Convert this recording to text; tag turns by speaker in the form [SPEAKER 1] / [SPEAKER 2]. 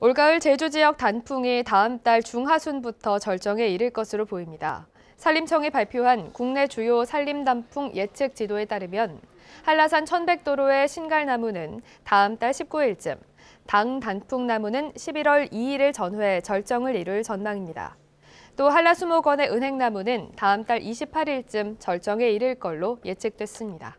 [SPEAKER 1] 올가을 제주 지역 단풍이 다음 달 중하순부터 절정에 이를 것으로 보입니다. 산림청이 발표한 국내 주요 산림단풍 예측 지도에 따르면 한라산 천백도로의 신갈나무는 다음 달 19일쯤, 당 단풍나무는 11월 2일을 전후해 절정을 이룰 전망입니다. 또 한라수목원의 은행나무는 다음 달 28일쯤 절정에 이를 걸로 예측됐습니다.